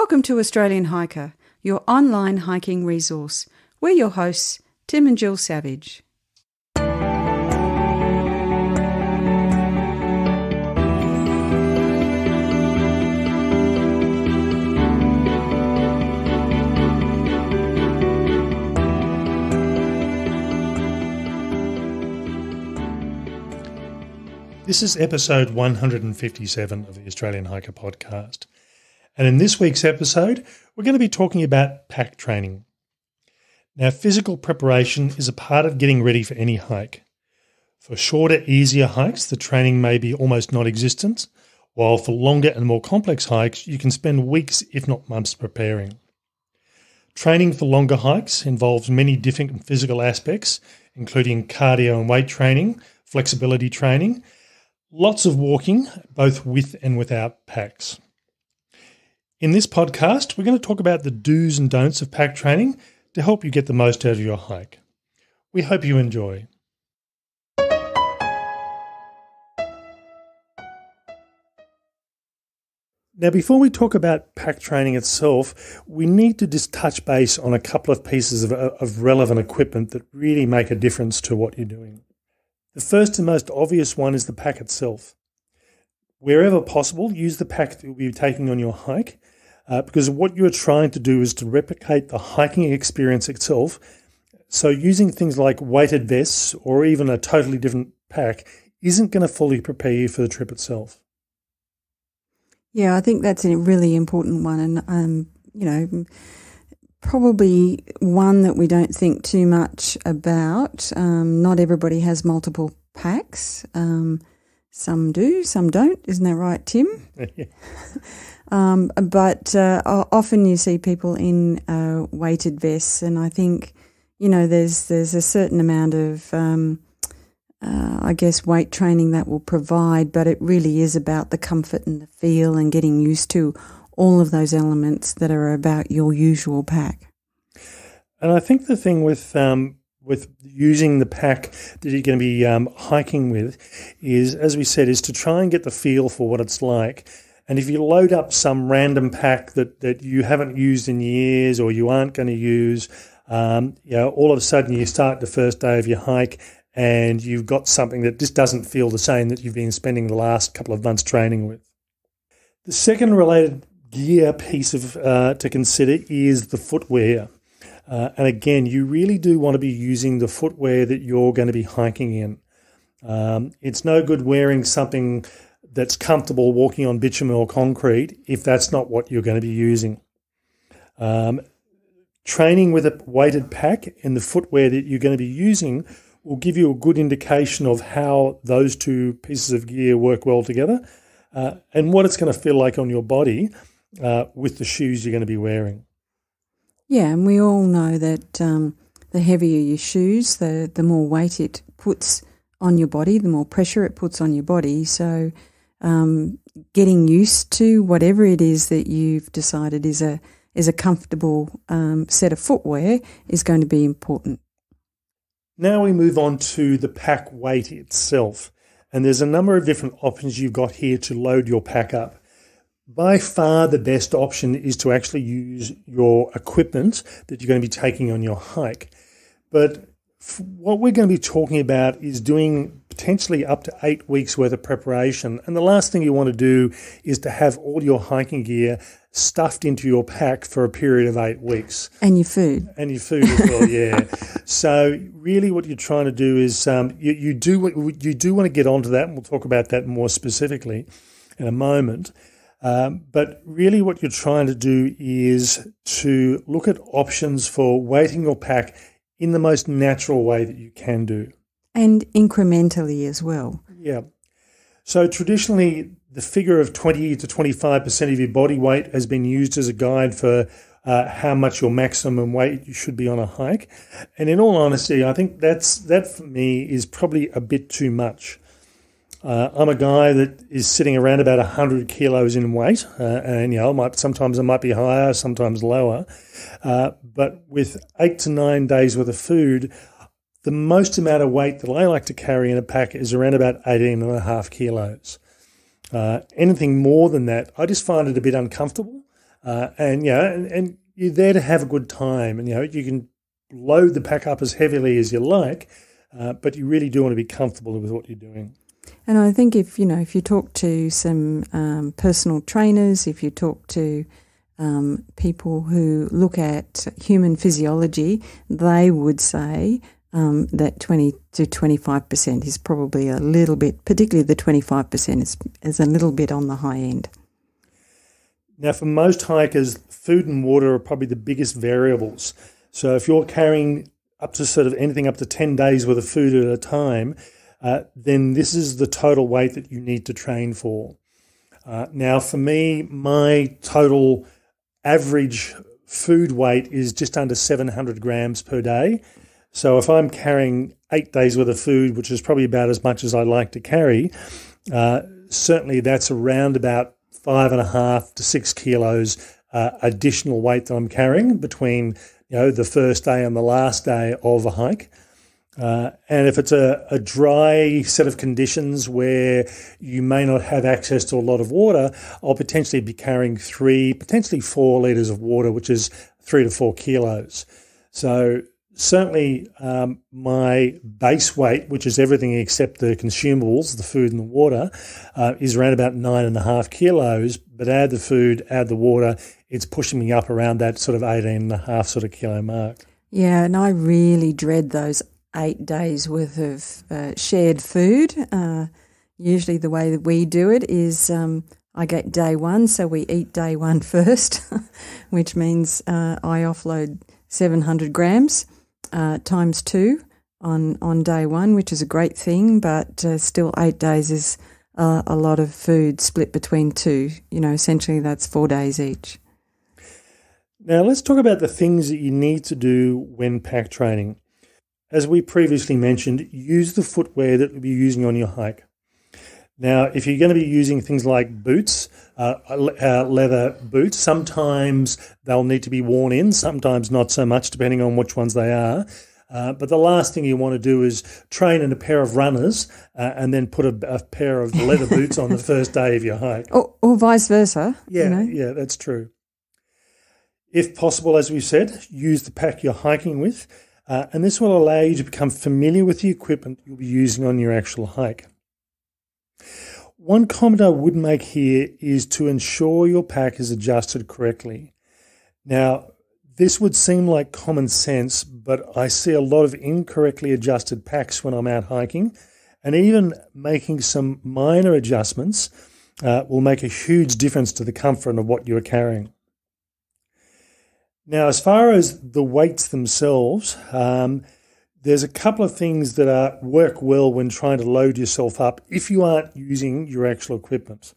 Welcome to Australian Hiker, your online hiking resource. We're your hosts, Tim and Jill Savage. This is episode 157 of the Australian Hiker podcast. And in this week's episode, we're going to be talking about pack training. Now, physical preparation is a part of getting ready for any hike. For shorter, easier hikes, the training may be almost non existent, while for longer and more complex hikes, you can spend weeks, if not months, preparing. Training for longer hikes involves many different physical aspects, including cardio and weight training, flexibility training, Lots of walking, both with and without packs. In this podcast, we're going to talk about the do's and don'ts of pack training to help you get the most out of your hike. We hope you enjoy. Now, before we talk about pack training itself, we need to just touch base on a couple of pieces of, of relevant equipment that really make a difference to what you're doing. The first and most obvious one is the pack itself. Wherever possible, use the pack that you'll be taking on your hike uh, because what you're trying to do is to replicate the hiking experience itself. So, using things like weighted vests or even a totally different pack isn't going to fully prepare you for the trip itself. Yeah, I think that's a really important one. And, um, you know, probably one that we don't think too much about. Um, not everybody has multiple packs. Um, some do, some don't. Isn't that right, Tim? um, but uh, often you see people in uh, weighted vests, and I think you know there's there's a certain amount of um, uh, I guess weight training that will provide, but it really is about the comfort and the feel and getting used to all of those elements that are about your usual pack. And I think the thing with um, with using the pack that you're going to be um, hiking with is, as we said, is to try and get the feel for what it's like. And if you load up some random pack that, that you haven't used in years or you aren't going to use, um, you know, all of a sudden you start the first day of your hike and you've got something that just doesn't feel the same that you've been spending the last couple of months training with. The second related gear piece of uh, to consider is the footwear. Uh, and again, you really do want to be using the footwear that you're going to be hiking in. Um, it's no good wearing something that's comfortable walking on bitumen or concrete if that's not what you're going to be using. Um, training with a weighted pack and the footwear that you're going to be using will give you a good indication of how those two pieces of gear work well together uh, and what it's going to feel like on your body uh, with the shoes you're going to be wearing. Yeah, and we all know that um, the heavier your shoes, the the more weight it puts on your body, the more pressure it puts on your body. So, um, getting used to whatever it is that you've decided is a is a comfortable um, set of footwear is going to be important. Now we move on to the pack weight itself. And there's a number of different options you've got here to load your pack up. By far, the best option is to actually use your equipment that you're going to be taking on your hike. But what we're going to be talking about is doing potentially up to eight weeks worth of preparation. And the last thing you want to do is to have all your hiking gear stuffed into your pack for a period of eight weeks. And your food. And your food as well, yeah. so really what you're trying to do is um, you, you, do, you do want to get onto that, and we'll talk about that more specifically in a moment. Um, but really, what you're trying to do is to look at options for weighting your pack in the most natural way that you can do. And incrementally as well. Yeah. So traditionally, the figure of 20 to 25% of your body weight has been used as a guide for uh, how much your maximum weight you should be on a hike. And in all honesty, I think that's that for me is probably a bit too much. Uh, I'm a guy that is sitting around about 100 kilos in weight, uh, and you know, might, sometimes I might be higher, sometimes lower. Uh, but with eight to nine days worth of food, the most amount of weight that I like to carry in a pack is around about 18 and a half kilos. Uh, anything more than that, I just find it a bit uncomfortable. Uh, and, know, and, and you're there to have a good time. And, you know, you can load the pack up as heavily as you like, uh, but you really do want to be comfortable with what you're doing. And I think if you know if you talk to some um, personal trainers, if you talk to um, people who look at human physiology, they would say um, that 20 to 25% is probably a little bit, particularly the 25% is, is a little bit on the high end. Now, for most hikers, food and water are probably the biggest variables. So if you're carrying up to sort of anything up to 10 days worth of food at a time, uh, then this is the total weight that you need to train for. Uh, now, for me, my total average food weight is just under 700 grams per day. So if I'm carrying eight days worth of food, which is probably about as much as I like to carry, uh, certainly that's around about five and a half to six kilos uh, additional weight that I'm carrying between you know the first day and the last day of a hike. Uh, and if it's a, a dry set of conditions where you may not have access to a lot of water, I'll potentially be carrying three, potentially four litres of water, which is three to four kilos. So certainly um, my base weight, which is everything except the consumables, the food and the water, uh, is around about nine and a half kilos. But add the food, add the water, it's pushing me up around that sort of 18 and a half sort of kilo mark. Yeah, and I really dread those eight days worth of uh, shared food. Uh, usually, the way that we do it is um, I get day one, so we eat day one first, which means uh, I offload 700 grams uh, times two on, on day one, which is a great thing, but uh, still, eight days is a lot of food split between two. You know, essentially, that's four days each. Now, let's talk about the things that you need to do when pack training. As we previously mentioned, use the footwear that you'll be using on your hike. Now, if you're going to be using things like boots, uh, uh, leather boots, sometimes they'll need to be worn in, sometimes not so much, depending on which ones they are. Uh, but the last thing you want to do is train in a pair of runners uh, and then put a, a, pair of leather boots on the first day of your hike. Or, or vice versa. Yeah, you know? yeah, that's true. If possible, as we said, use the pack you're hiking with. Uh, and this will allow you to become familiar with the equipment you'll be using on your actual hike. One comment I would make here is to ensure your pack is adjusted correctly. Now, this would seem like common sense, but I see a lot of incorrectly adjusted packs when I'm out hiking, and even making some minor adjustments uh, will make a huge difference to the comfort of what you're carrying. Now, as far as the weights themselves, um, there's a couple of things that are, work well when trying to load yourself up if you aren't using your actual equipment.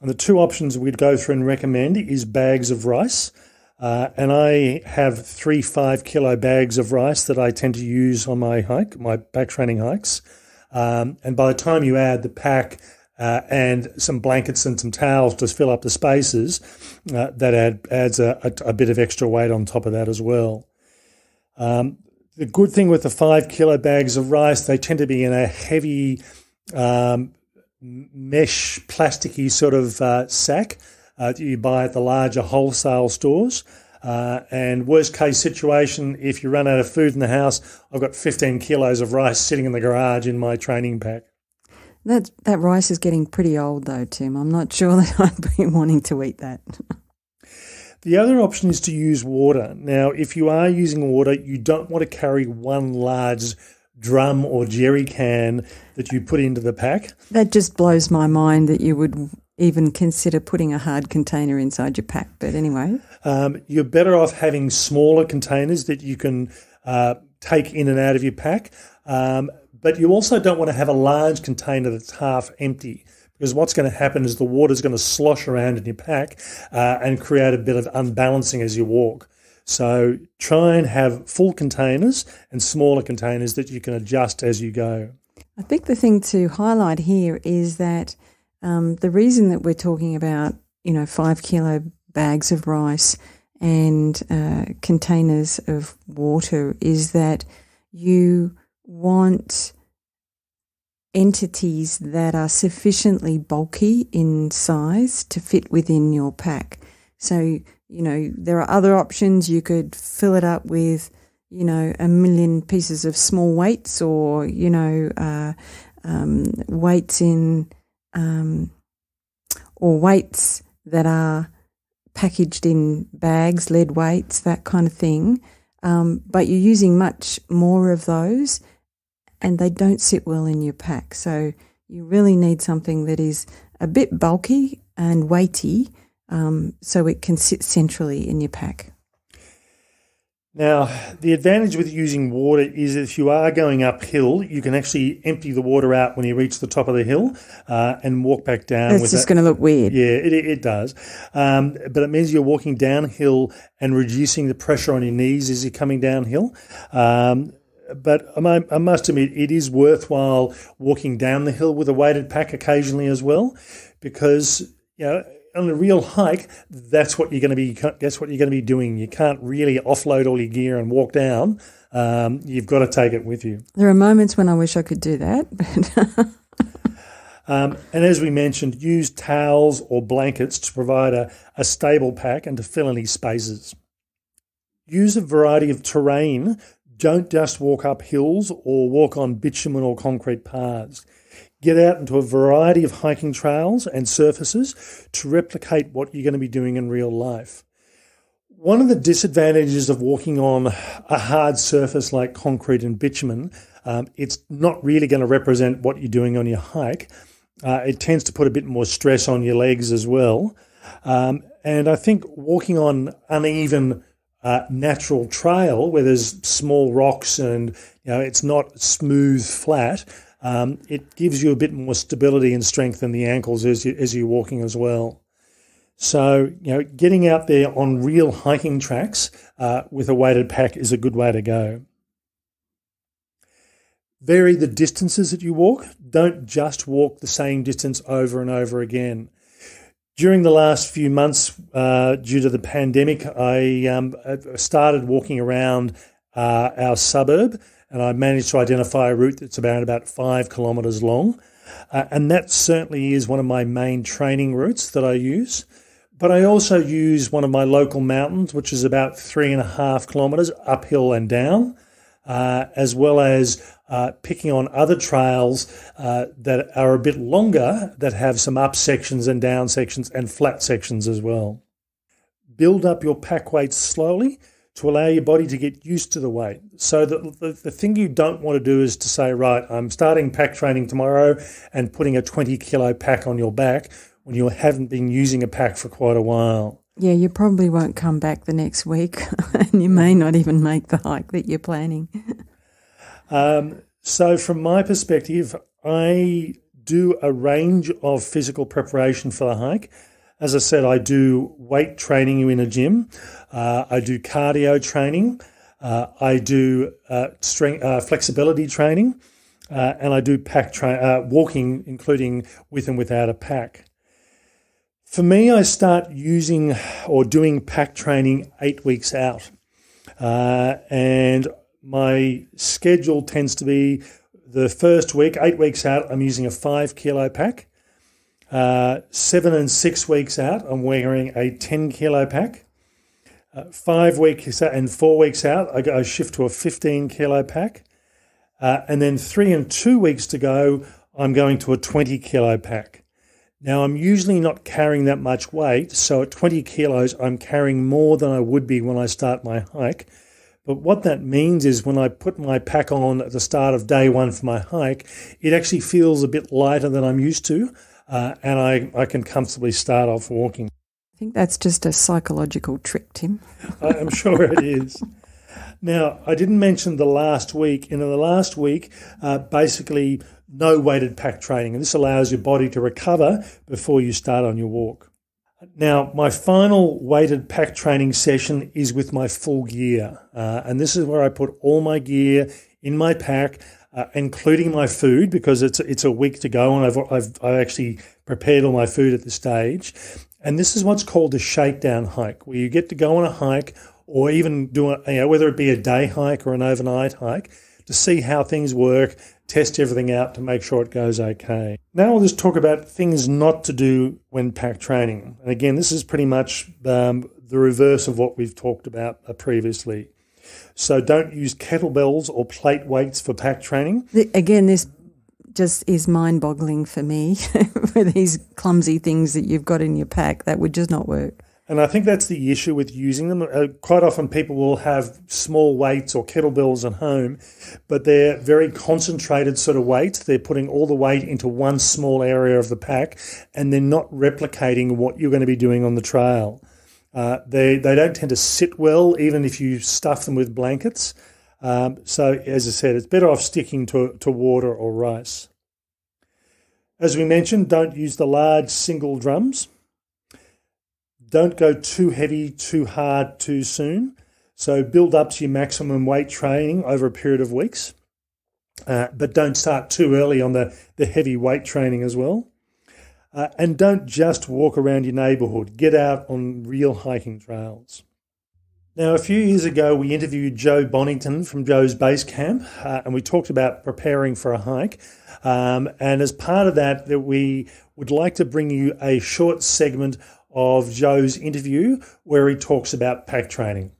And the two options we'd go through and recommend is bags of rice. Uh, and I have three five kilo bags of rice that I tend to use on my hike, my back training hikes. Um, and by the time you add the pack uh, and some blankets and some towels to fill up the spaces. Uh, that add, adds a, a, a, bit of extra weight on top of that as well. Um, the good thing with the five kilo bags of rice, they tend to be in a heavy um, mesh, plasticky sort of uh, sack uh, that you buy at the larger wholesale stores. Uh, and worst case situation, if you run out of food in the house, I've got 15 kilos of rice sitting in the garage in my training pack. That that rice is getting pretty old though, Tim. I'm not sure that I'd be wanting to eat that. The other option is to use water. Now, if you are using water, you don't want to carry one large drum or jerry can that you put into the pack. That just blows my mind that you would even consider putting a hard container inside your pack. But anyway, um, you're better off having smaller containers that you can uh, take in and out of your pack. Um, but you also don't want to have a large container that's half empty because what's going to happen is the water is going to slosh around in your pack uh, and create a bit of unbalancing as you walk. So try and have full containers and smaller containers that you can adjust as you go. I think the thing to highlight here is that um, the reason that we're talking about, you know, five kilo bags of rice and uh, containers of water is that you want entities that are sufficiently bulky in size to fit within your pack. So, you know, there are other options. You could fill it up with, you know, a million pieces of small weights or, you know, uh, um, weights in, um, or weights that are packaged in bags, lead weights, that kind of thing. Um, but you're using much more of those and they don't sit well in your pack. So you really need something that is a bit bulky and weighty um, so it can sit centrally in your pack. Now, the advantage with using water is if you are going uphill, you can actually empty the water out when you reach the top of the hill uh, and walk back down. It's just going to look weird. Yeah, it, it does. Um, but it means you're walking downhill and reducing the pressure on your knees as you're coming downhill. Um, but I must admit, it is worthwhile walking down the hill with a weighted pack occasionally as well, because you know on a real hike, that's what you're going to be. That's what you're going to be doing. You can't really offload all your gear and walk down. Um, you've got to take it with you. There are moments when I wish I could do that. um, and as we mentioned, use towels or blankets to provide a, a stable pack and to fill any spaces. Use a variety of terrain. Don't just walk up hills or walk on bitumen or concrete paths. Get out into a variety of hiking trails and surfaces to replicate what you're going to be doing in real life. One of the disadvantages of walking on a hard surface like concrete and bitumen, um, it's not really going to represent what you're doing on your hike. Uh, it tends to put a bit more stress on your legs as well. Um, and I think walking on uneven uh, natural trail where there's small rocks and you know it's not smooth flat um, it gives you a bit more stability and strength in the ankles as, you, as you're walking as well. So, you know, getting out there on real hiking tracks uh, with a weighted pack is a good way to go. Vary the distances that you walk. Don't just walk the same distance over and over again. During the last few months, uh, due to the pandemic, I um, started walking around uh, our suburb and I managed to identify a route that's about about five kilometres long. Uh, and that certainly is one of my main training routes that I use. But I also use one of my local mountains, which is about three and a half kilometres uphill and down, uh, as well as uh, picking on other trails uh, that are a bit longer that have some up sections and down sections and flat sections as well. Build up your pack weight slowly to allow your body to get used to the weight. So the, the, the, thing you don't want to do is to say, right, I'm starting pack training tomorrow and putting a 20 kilo pack on your back when you haven't been using a pack for quite a while. Yeah, you probably won't come back the next week and you may not even make the hike that you're planning. um, so, from my perspective, I do a range of physical preparation for the hike. As I said, I do weight training in a gym. Uh, I do cardio training. Uh, I do uh, strength, uh, flexibility training, uh, and I do pack tra- uh, walking, including with and without a pack. For me, I start using or doing pack training eight weeks out, and my schedule tends to be the first week, eight weeks out, I'm using a five kilo pack. Uh, seven and six weeks out, I'm wearing a 10 kilo pack. Uh, five weeks out and four weeks out, I go shift to a 15 kilo pack. Uh, and then three and two weeks to go, I'm going to a 20 kilo pack. Now, I'm usually not carrying that much weight, so at 20 kilos, I'm carrying more than I would be when I start my hike. But what that means is when I put my pack on at the start of day one for my hike, it actually feels a bit lighter than I'm used to uh, and I, I can comfortably start off walking. I think that's just a psychological trick, Tim. I'm sure it is. Now, I didn't mention the last week. In the last week, uh, basically no weighted pack training, and this allows your body to recover before you start on your walk. Now, my final weighted pack training session is with my full gear, uh, and this is where I put all my gear in my pack uh, including my food because it's it's a week to go and I've, I've I've actually prepared all my food at this stage. And this is what's called a shakedown hike, where you get to go on a hike or even do a, you know, whether it be a day hike or an overnight hike to see how things work, test everything out to make sure it goes okay. Now we'll just talk about things not to do when pack training. And again, this is pretty much um, the reverse of what we've talked about uh, previously. So don't use kettlebells or plate weights for pack training. Again, this just is mind boggling for me with these clumsy things that you've got in your pack. That would just not work. And I think that's the issue with using them. Uh, quite often, people will have small weights or kettlebells at home, but they're very concentrated sort of weights. They're putting all the weight into one small area of the pack, and they're not replicating what you're going to be doing on the trail. Uh, they they don't tend to sit well, even if you stuff them with blankets. Um, so, as I said, it's better off sticking to to water or rice. As we mentioned, don't use the large single drums don't go too heavy, too hard, too soon. So build up to your maximum weight training over a period of weeks. Uh, but don't start too early on the, the heavy weight training as well. Uh, and don't just walk around your neighbourhood. Get out on real hiking trails. Now, a few years ago, we interviewed Joe Bonington from Joe's Base Camp, uh, and we talked about preparing for a hike. Um, and as part of that, that we would like to bring you a short segment of Joe's interview where he talks about pack training.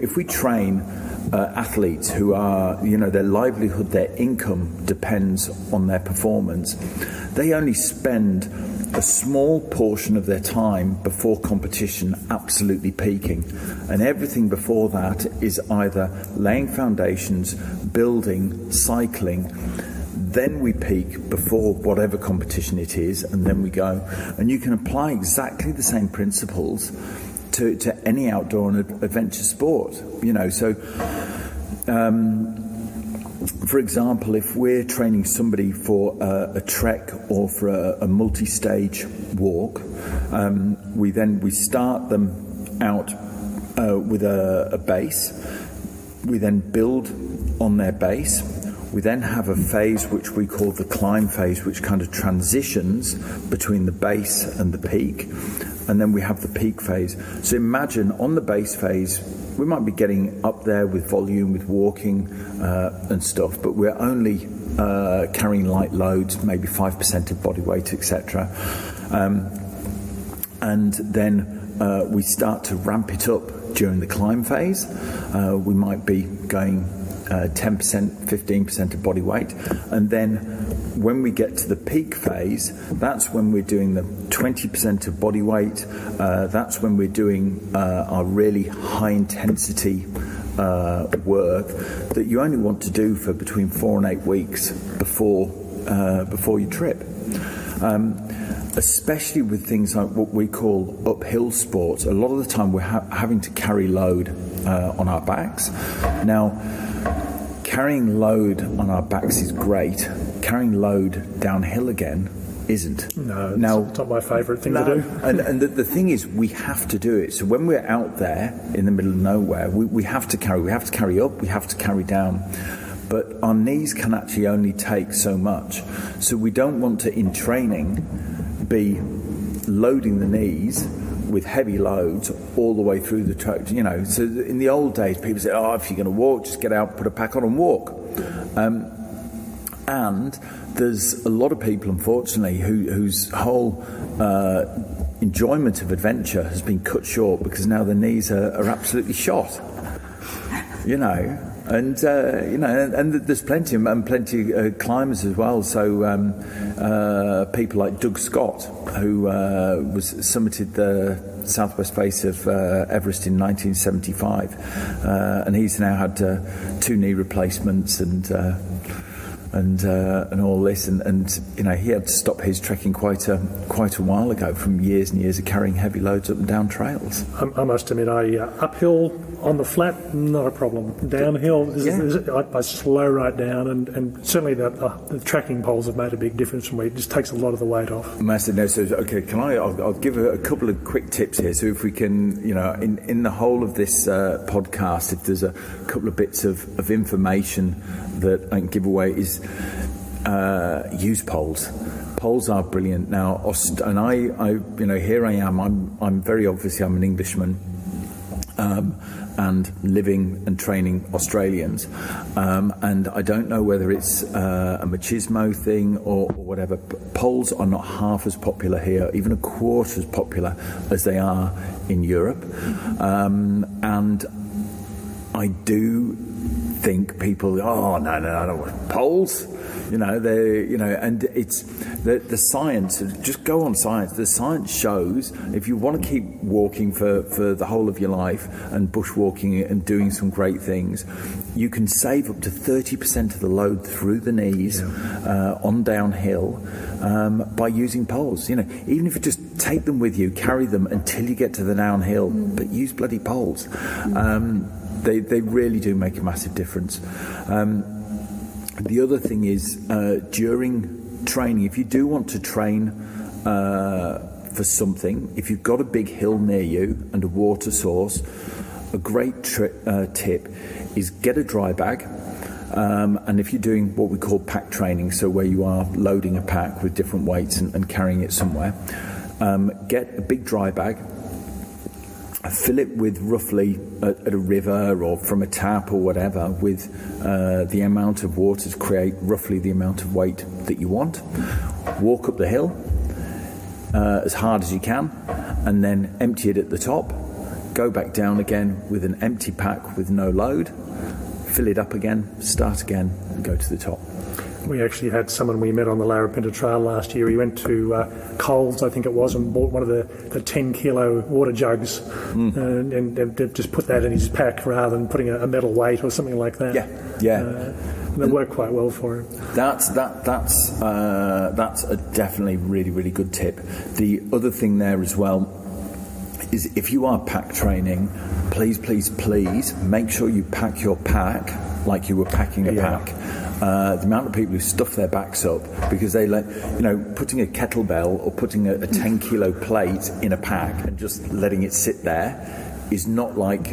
If we train uh, athletes who are, you know, their livelihood, their income depends on their performance, they only spend a small portion of their time before competition absolutely peaking. And everything before that is either laying foundations, building, cycling then we peak before whatever competition it is, and then we go. And you can apply exactly the same principles to, to any outdoor and adventure sport. You know, so. Um, for example, if we're training somebody for a, a trek or for a, a multi-stage walk, um, we then we start them out uh, with a, a base. We then build on their base we then have a phase which we call the climb phase, which kind of transitions between the base and the peak. And then we have the peak phase. So imagine on the base phase, we might be getting up there with volume, with walking uh, and stuff, but we're only uh, carrying light loads, maybe 5% of body weight, etc. Um, and then uh, we start to ramp it up during the climb phase. Uh, we might be going uh, 10%, 15% of body weight. And then when we get to the peak phase, that's when we're doing the 20% of body weight. Uh, that's when we're doing uh, our really high intensity uh, work that you only want to do for between four and eight weeks before, uh, before your trip. Um, especially with things like what we call uphill sports, a lot of the time we're ha- having to carry load uh, on our backs. Now, carrying load on our backs is great. Carrying load downhill again isn't. No, it's now, not my favourite thing no, to do. and and the, the, thing is, we have to do it. So when we're out there in the middle of nowhere, we, we have to carry. We have to carry up. We have to carry down. But our knees can actually only take so much. So we don't want to, in training, be loading the knees with heavy loads all the way through the truck. You know, so in the old days, people said, "Oh, if you're going to walk, just get out, put a pack on, and walk." Um, and there's a lot of people, unfortunately, who, whose whole uh, enjoyment of adventure has been cut short because now their knees are, are absolutely shot. You know, and uh, you know, and, and, there's plenty and plenty of uh, climbers as well. So um, uh, people like Doug Scott, who uh, was summited the southwest face of uh, Everest in 1975, uh, and he's now had two knee replacements and and and all this, and, and you know he had to stop his trekking quite a quite a while ago from years and years of carrying heavy loads up and down trails. I, I must admit, I uphill on the flat, not a problem. Downhill, is, yeah. is, is, I, I, slow right down, and, and certainly the, uh, the trekking poles have made a big difference for me. It just takes a lot of the weight off. Master, no, so okay, can I? I'll, I'll give a, a, couple of quick tips here. So if we can, you know, in in the whole of this uh, podcast, if there's a couple of bits of, of information that I can give away is uh, use poles. Poles are brilliant now, and I, I, you know, here I am. I'm, I'm very obviously I'm an Englishman, Um, and living and training Australians. Um, and I don't know whether it's uh, a machismo thing or, or whatever. Poles are not half as popular here, even a quarter as popular as they are in Europe. Um, and I do think people, oh no, no, I don't want poles. You know, they, you know, and it's the the science. Just go on science. The science shows if you want to keep walking for for the whole of your life and bushwalking and doing some great things, you can save up to thirty percent of the load through the knees yeah. uh, on downhill um, by using poles. You know, even if you just take them with you, carry them until you get to the downhill, mm. but use bloody poles. Um, they, they really do make a massive difference. Um, the other thing is uh, during training, if you do want to train uh, for something, if you've got a big hill near you and a water source, a great tri- uh, tip is get a dry bag. Um, and if you're doing what we call pack training, so where you are loading a pack with different weights and, and carrying it somewhere, um, get a big dry bag, fill it with roughly at, at, a river or from a tap or whatever with uh, the amount of water to create roughly the amount of weight that you want. Walk up the hill uh, as hard as you can and then empty it at the top. Go back down again with an empty pack with no load. Fill it up again, start again, and go to the top. We actually had someone we met on the Larapinta Trail last year. He went to uh, Coles, I think it was, and bought one of the, the 10 kilo water jugs mm. and, and, and, just put that in his pack rather than putting a, a metal weight or something like that. Yeah, yeah. Uh, and it worked quite well for him. That's that that's uh, that's a definitely really really good tip. The other thing there as well is if you are pack training, please please please make sure you pack your pack like you were packing a yeah. pack uh, the amount of people who stuff their backs up because they like, you know, putting a kettlebell or putting a, a 10 kilo plate in a pack and just letting it sit there is not like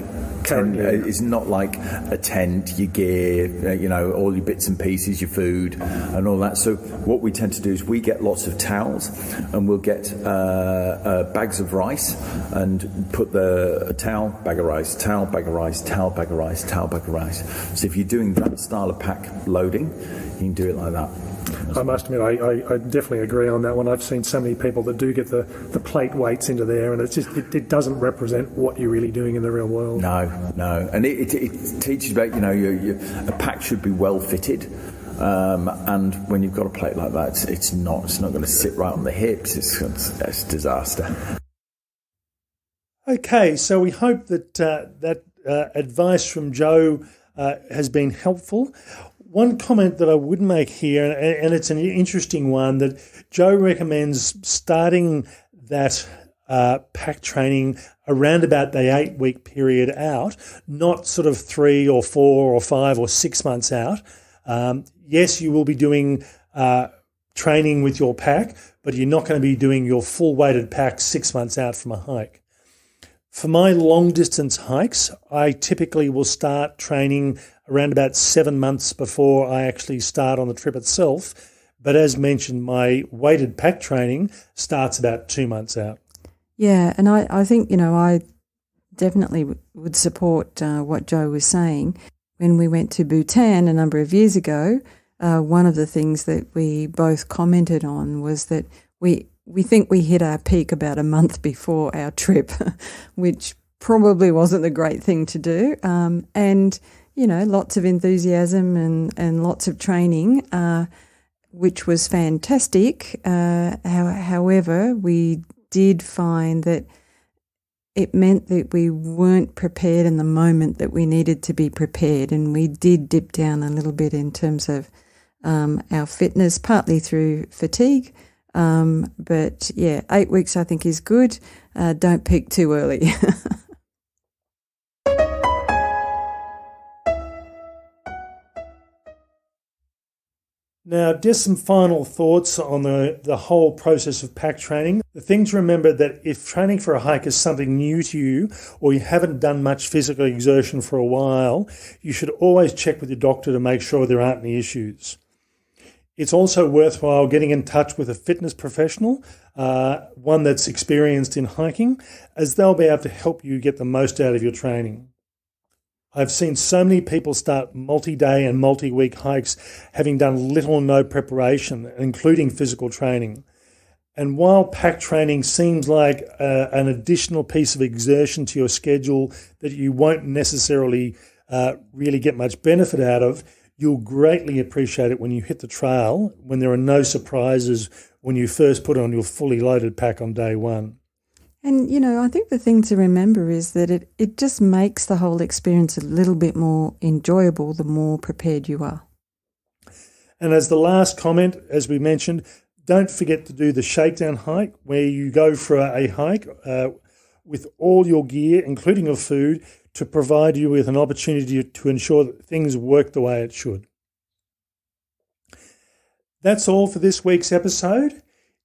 ten, uh, is not like a tent, your gear, uh, you know, all your bits and pieces, your food, and all that. So what we tend to do is we get lots of towels, and we'll get uh, uh bags of rice, and put the towel, bag of rice, towel, bag of rice, towel, bag of rice, towel, bag of rice. So if you're doing that style of pack loading, you can do it like that. I must admit, I, I, I, definitely agree on that one. I've seen so many people that do get the, the plate weights into there, and it's just it, it doesn't represent what you're really doing in the real world. No, no, and it, it, it teaches about you know you, you, a pack should be well fitted. Um, and when you've got a plate like that, it's, it's not. It's not going to sit right on the hips. It's, it's, it's disaster. Okay, so we hope that uh, that uh, advice from Joe uh, has been helpful one comment that I would make here, and it's an interesting one, that Joe recommends starting that uh, pack training around about the eight week period out, not sort of three or four or five or six months out. Um, yes, you will be doing uh, training with your pack, but you're not going to be doing your full weighted pack six months out from a hike. For my long distance hikes, I typically will start training around about seven months before I actually start on the trip itself. But as mentioned, my weighted pack training starts about two months out. Yeah, and I, I think, you know, I definitely would support uh, what Joe was saying. When we went to Bhutan a number of years ago, uh, one of the things that we both commented on was that we we think we hit our peak about a month before our trip, which probably wasn't the great thing to do. Um, and you know, lots of enthusiasm and, and lots of training, uh, which was fantastic. Uh, how, however, we did find that it meant that we weren't prepared in the moment that we needed to be prepared, and we did dip down a little bit in terms of um, our fitness, partly through fatigue. Um, but yeah, eight weeks I think is good. Uh, don't peak too early. Now, just some final thoughts on the, the whole process of pack training. The thing to remember that if training for a hike is something new to you or you haven't done much physical exertion for a while, you should always check with your doctor to make sure there aren't any issues. It's also worthwhile getting in touch with a fitness professional uh, one that's experienced in hiking, as they'll be able to help you get the most out of your training. I've seen so many people start multi day and multi week hikes having done little or no preparation, including physical training. And while pack training seems like uh, an additional piece of exertion to your schedule that you won't necessarily uh, really get much benefit out of, you'll greatly appreciate it when you hit the trail when there are no surprises when you first put on your fully loaded pack on day one. And, you know, I think the thing to remember is that it, it just makes the whole experience a little bit more enjoyable the more prepared you are. And as the last comment, as we mentioned, don't forget to do the shakedown hike where you go for a, hike uh, with all your gear, including your food, to provide you with an opportunity to ensure that things work the way it should. That's all for this week's episode.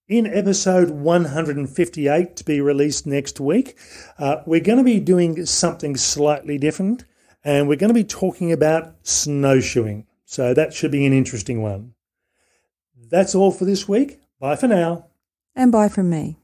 In episode 158 to be released next week, uh, we're going to be doing something slightly different and we're going to be talking about snowshoeing. So that should be an interesting one. That's all for this week. Bye for now. And bye from me.